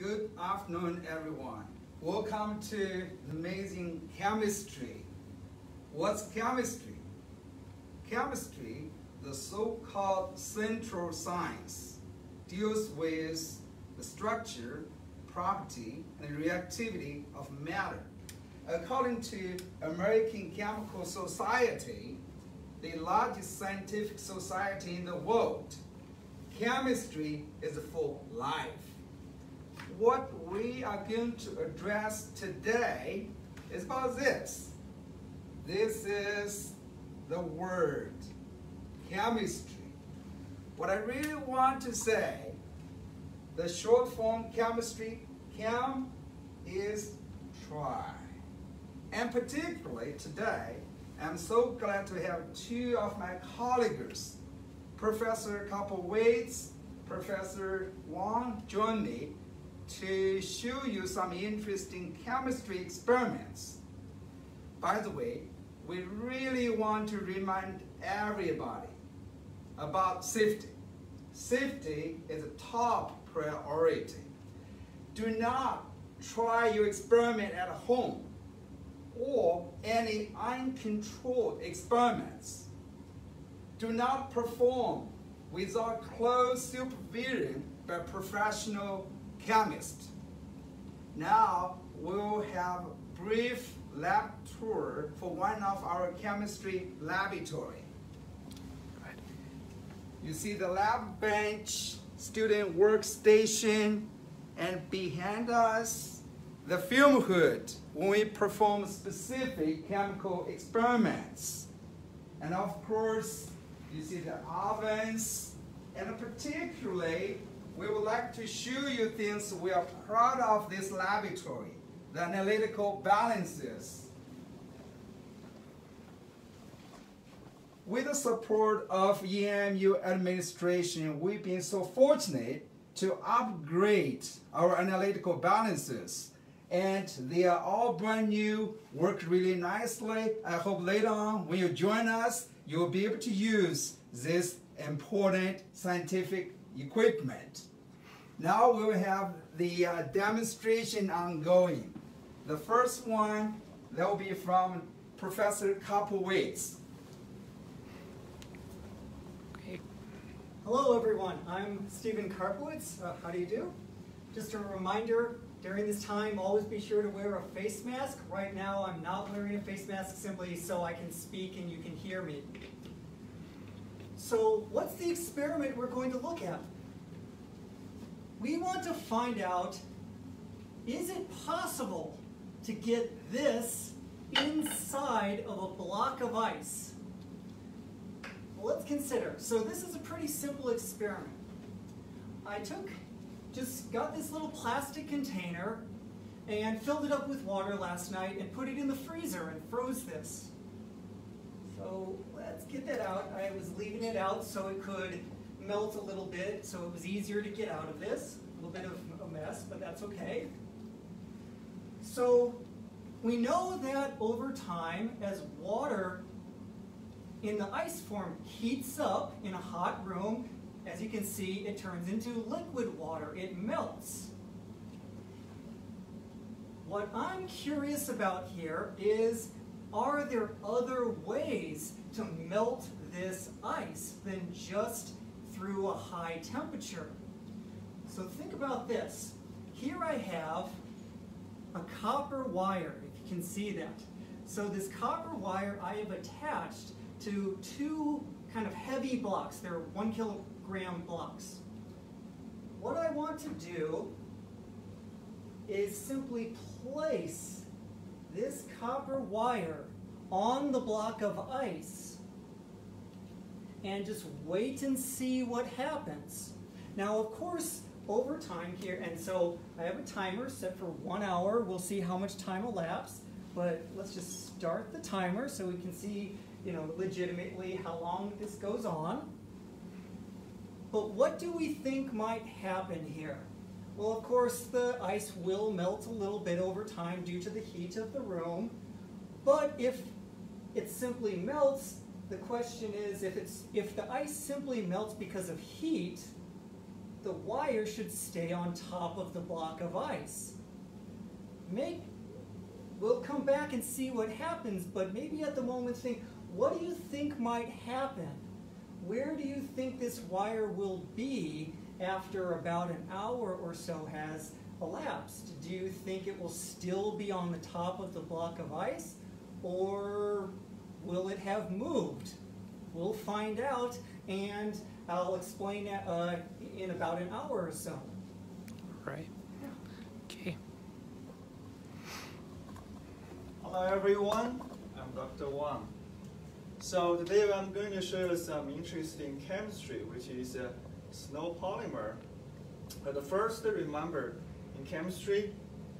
Good afternoon, everyone. Welcome to Amazing Chemistry. What's chemistry? Chemistry, the so-called central science, deals with the structure, property, and reactivity of matter. According to American Chemical Society, the largest scientific society in the world, chemistry is for life what we are going to address today is about this. This is the word, chemistry. What I really want to say, the short form chemistry, chem is try. And particularly today, I'm so glad to have two of my colleagues, Professor Kaplowitz, Professor Wang, join me to show you some interesting chemistry experiments. By the way, we really want to remind everybody about safety. Safety is a top priority. Do not try your experiment at home or any uncontrolled experiments. Do not perform without close supervision by professional chemist. Now we'll have brief lab tour for one of our chemistry laboratory. You see the lab bench, student workstation, and behind us, the fume hood when we perform specific chemical experiments. And of course, you see the ovens, and particularly we would like to show you things we are proud of this laboratory, the analytical balances. With the support of ENMU administration, we've been so fortunate to upgrade our analytical balances. And they are all brand new, work really nicely. I hope later on, when you join us, you'll be able to use this important scientific equipment. Now we will have the uh, demonstration ongoing. The first one, that will be from Professor Kaplowitz. Okay. Hello everyone, I'm Stephen Kaplowitz. Uh, how do you do? Just a reminder, during this time, always be sure to wear a face mask. Right now, I'm not wearing a face mask simply so I can speak and you can hear me. So what's the experiment we're going to look at? we want to find out, is it possible to get this inside of a block of ice? Well, let's consider. So this is a pretty simple experiment. I took, just got this little plastic container and filled it up with water last night and put it in the freezer and froze this. So let's get that out. I was leaving it out so it could melt a little bit, so it was easier to get out of this. A little bit of a mess, but that's okay. So we know that over time, as water in the ice form heats up in a hot room, as you can see, it turns into liquid water. It melts. What I'm curious about here is, are there other ways to melt this ice than just through a high temperature. So think about this. Here I have a copper wire, if you can see that. So this copper wire I have attached to two kind of heavy blocks. They're one kilogram blocks. What I want to do is simply place this copper wire on the block of ice and just wait and see what happens. Now, of course, over time here, and so I have a timer set for one hour. We'll see how much time elapsed, but let's just start the timer so we can see, you know, legitimately how long this goes on. But what do we think might happen here? Well, of course, the ice will melt a little bit over time due to the heat of the room, but if it simply melts, the question is if, it's, if the ice simply melts because of heat, the wire should stay on top of the block of ice. Make, we'll come back and see what happens, but maybe at the moment think, what do you think might happen? Where do you think this wire will be after about an hour or so has elapsed? Do you think it will still be on the top of the block of ice? Or will it have moved? We'll find out, and I'll explain it uh, in about an hour or so. Right. Okay. Hello everyone, I'm Dr. Wang. So today I'm going to show you some interesting chemistry, which is uh, snow polymer. But first, remember, in chemistry,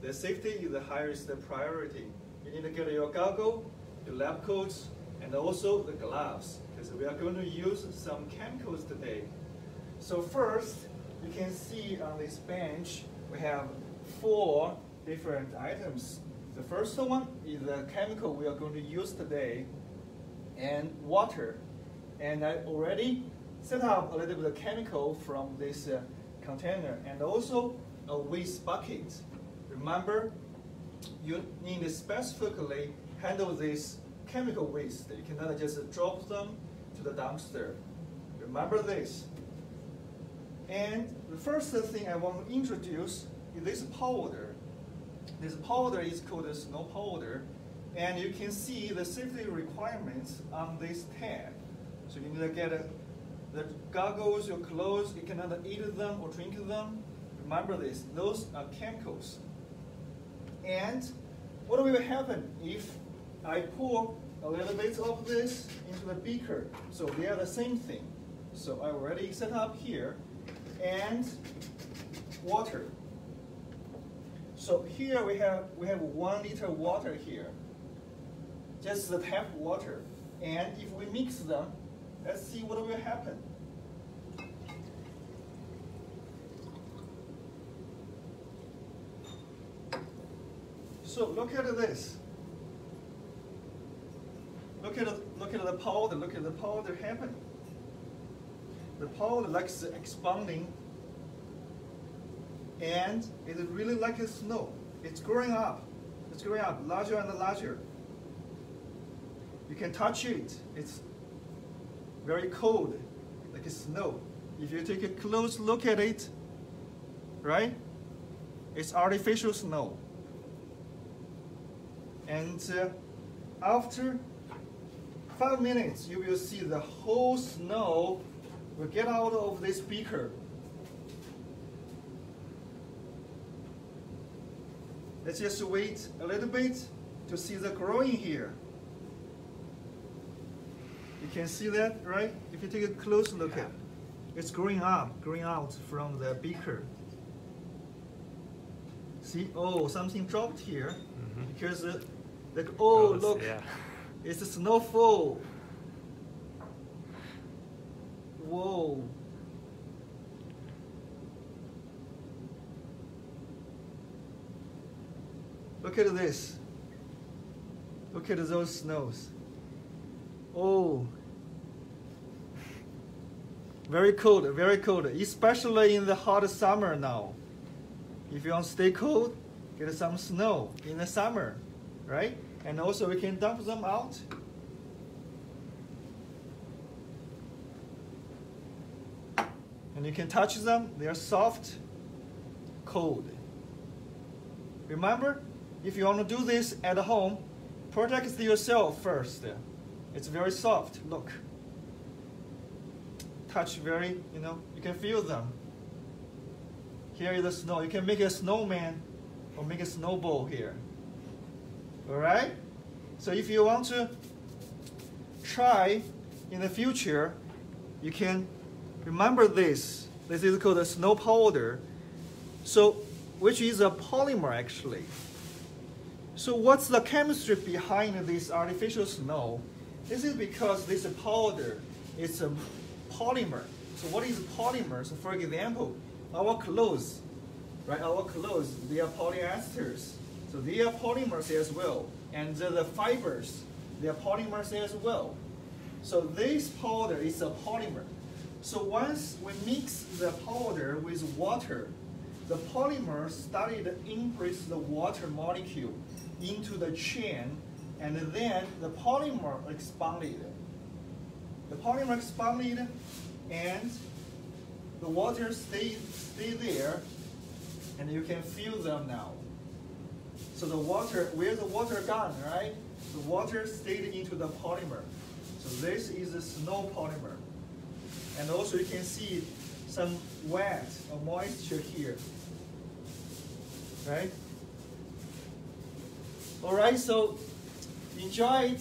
the safety is the highest priority. You need to get your goggle, your lab coats, and also the gloves, because we are going to use some chemicals today. So first, you can see on this bench, we have four different items. The first one is the chemical we are going to use today, and water. And I already set up a little bit of chemical from this uh, container, and also a waste bucket. Remember, you need to specifically handle this chemical waste. You cannot just drop them to the dumpster. Remember this. And the first thing I want to introduce is this powder. This powder is called snow powder. And you can see the safety requirements on this tab. So you need to get a, the goggles, your clothes, you cannot eat them or drink them. Remember this, those are chemicals. And what will happen if I pour a little bit of this into the beaker? So they are the same thing. So I already set up here and water. So here we have we have one liter water here. Just the tap water. And if we mix them, let's see what will happen. So look at this. Look at look at the powder. Look at the powder happening. The powder likes expanding, and it's really like a snow. It's growing up. It's growing up larger and larger. You can touch it. It's very cold, like a snow. If you take a close look at it, right? It's artificial snow. And uh, after five minutes, you will see the whole snow will get out of this beaker. Let's just wait a little bit to see the growing here. You can see that, right? If you take a close look at it, it's growing up, growing out from the beaker. See, oh, something dropped here Mhm. because the, the oh, look, Yeah. it's a snowfall. Whoa. Look at this. Look at those snows. Oh. Very cold, very cold, especially in the hot summer now. If you want to stay cold, get some snow in the summer, right? And also we can dump them out. And you can touch them, they are soft, cold. Remember, if you want to do this at home, protect yourself first. It's very soft, look. Touch very, you know, you can feel them. Here is the snow. You can make a snowman or make a snowball here. Alright? So if you want to try in the future, you can remember this. This is called a snow powder. So, which is a polymer actually. So what's the chemistry behind this artificial snow? This is because this powder is a polymer. So what is polymer? So for example, our clothes, right? Our clothes, they are polyesters. So they are polymers as well. And the, fibers, they are polymers as well. So this powder is a polymer. So once we mix the powder with water, the polymer started to increase the water molecule into the chain, and then the polymer expanded. The polymer expanded, and the water stayed stay there, and you can feel them now. So the water, where the water gone, right? The water stayed into the polymer. So this is the snow polymer. And also you can see some wet or moisture here. Right? All right, so enjoy it.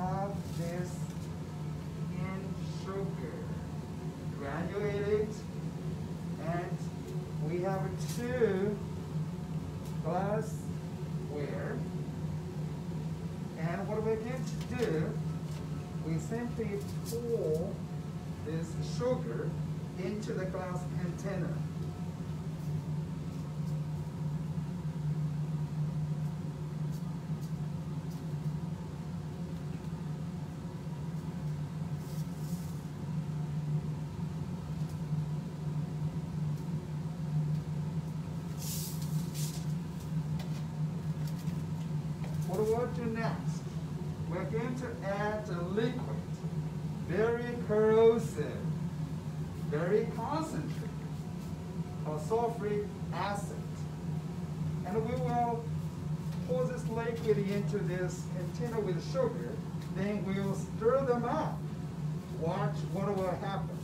have this in sugar, granulated, and we have two glassware. And what we're going to do, we simply pour this sugar into the glass container. Do next? We're going to add a liquid, very corrosive, very concentrated, sulfuric acid. And we will pour this liquid into this container with sugar, then we'll stir them up. Watch what will happen.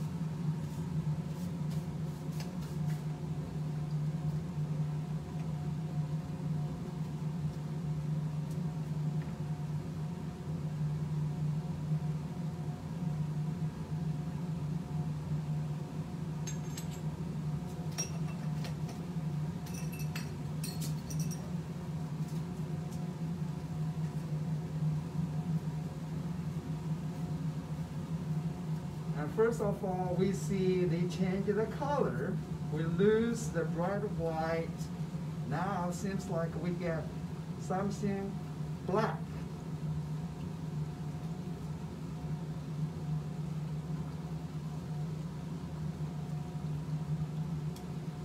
And first of all, we see they change the color. We lose the bright white. Now it seems like we get something black.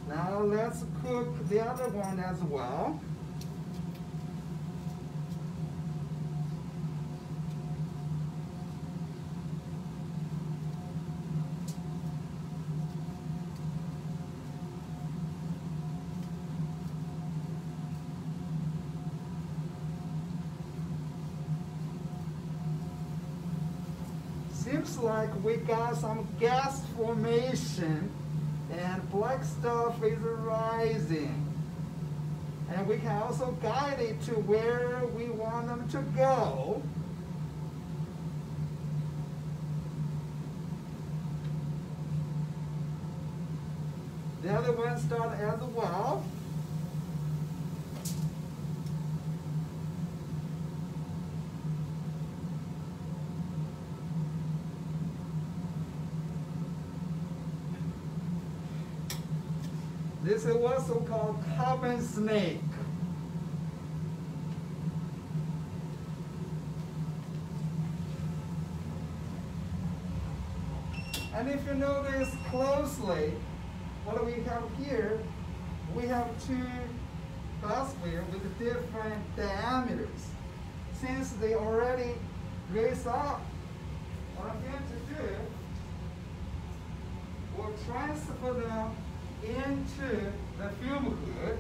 Now let's cook the other one as well. Seems like we got some gas formation and black stuff is rising. And we can also guide it to where we want them to go. The other one start as well. This is also called carbon snake. And if you notice closely, what we have here? We have two glassware with different diameters. Since they already raise up, what I'm going to do, we'll transfer them into the fume hood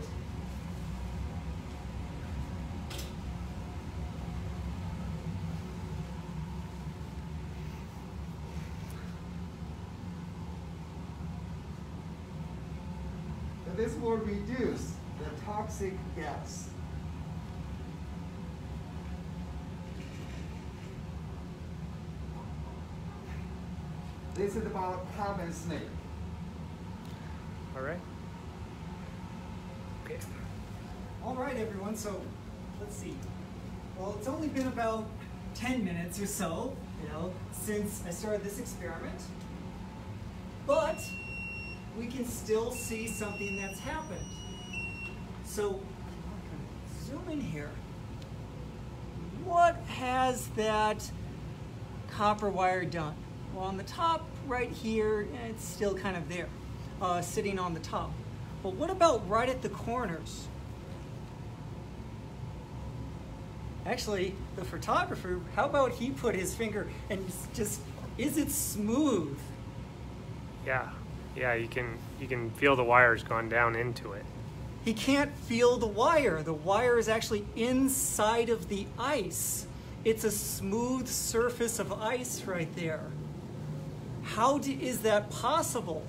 this will reduce the toxic gas. This is about carbon snake. All right. Okay. All right, everyone, so let's see. Well, it's only been about 10 minutes or so, you know, since I started this experiment. But we can still see something that's happened. So, zoom in here. What has that copper wire done? Well, on the top right here, it's still kind of there, uh, sitting on the top. But what about right at the corners? Actually, the photographer, how about he put his finger and just, is it smooth? Yeah. Yeah, you can you can feel the wires going down into it. He can't feel the wire. The wire is actually inside of the ice. It's a smooth surface of ice right there. How do, is that possible?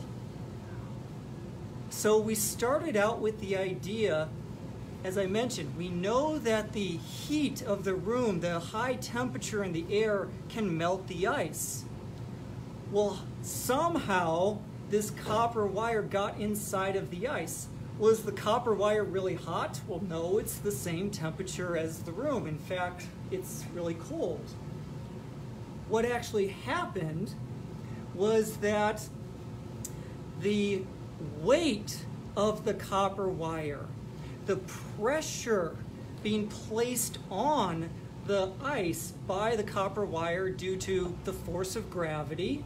So we started out with the idea, as I mentioned, we know that the heat of the room, the high temperature in the air can melt the ice. Well, somehow this copper wire got inside of the ice. Was the copper wire really hot? Well, no, it's the same temperature as the room. In fact, it's really cold. What actually happened was that the weight of the copper wire, the pressure being placed on the ice by the copper wire due to the force of gravity,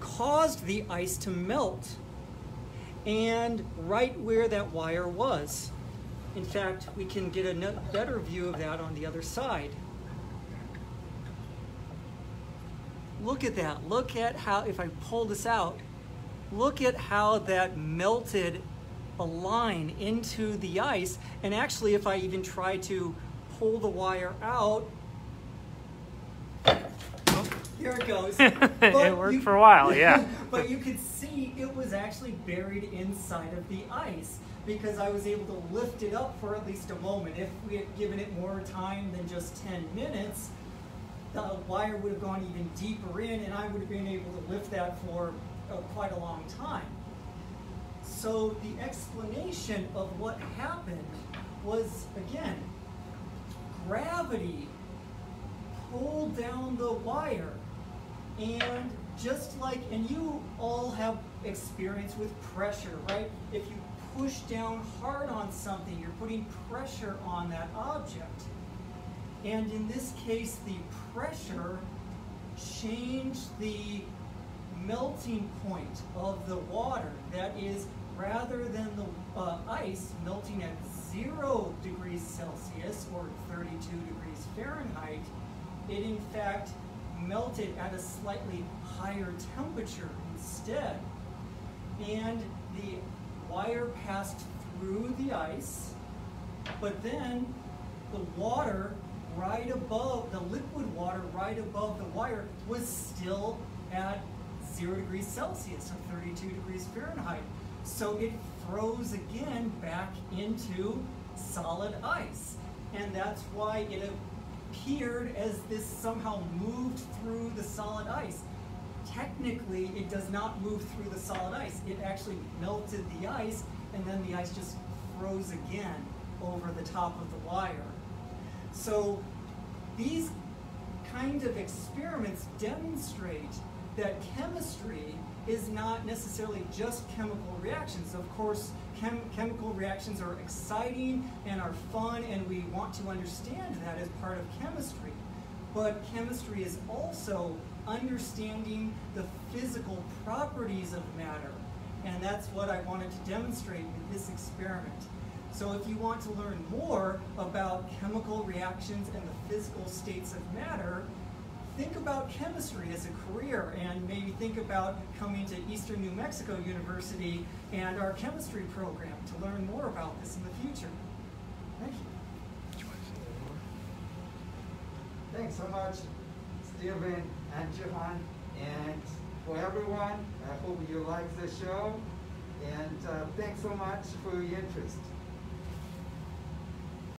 caused the ice to melt and right where that wire was. In fact, we can get a better view of that on the other side. Look at that. Look at how, if I pull this out, look at how that melted a line into the ice. And actually, if I even try to pull the wire out, oh, here it goes. it worked you, for a while, yeah. but you could see it was actually buried inside of the ice because I was able to lift it up for at least a moment. If we had given it more time than just 10 minutes, the wire would have gone even deeper in and I would have been able to lift that for quite a long time. So the explanation of what happened was, again, gravity pulled down the wire and just like, and you all have experience with pressure, right? If you push down hard on something, you're putting pressure on that object. And in this case, the pressure changed the melting point of the water. That is, rather than the uh, ice melting at zero degrees Celsius or 32 degrees Fahrenheit, it in fact melted at a slightly higher temperature instead. And the wire passed through the ice, but then the water right above, the liquid water right above the wire was still at zero degrees Celsius or 32 degrees Fahrenheit. So it froze again back into solid ice. And that's why it appeared as this somehow moved through the solid ice. Technically, it does not move through the solid ice. It actually melted the ice, and then the ice just froze again over the top of the wire. So these kind of experiments demonstrate that chemistry is not necessarily just chemical reactions. Of course, chem chemical reactions are exciting and are fun, and we want to understand that as part of chemistry. But chemistry is also understanding the physical properties of matter. And that's what I wanted to demonstrate with this experiment. So if you want to learn more about chemical reactions and the physical states of matter, think about chemistry as a career and maybe think about coming to Eastern New Mexico University and our chemistry program to learn more about this in the future. Thank you. Thanks so much, Stephen and Johan. And for everyone, I hope you like the show. And uh, thanks so much for your interest.